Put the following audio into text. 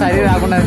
సరి రాకుండా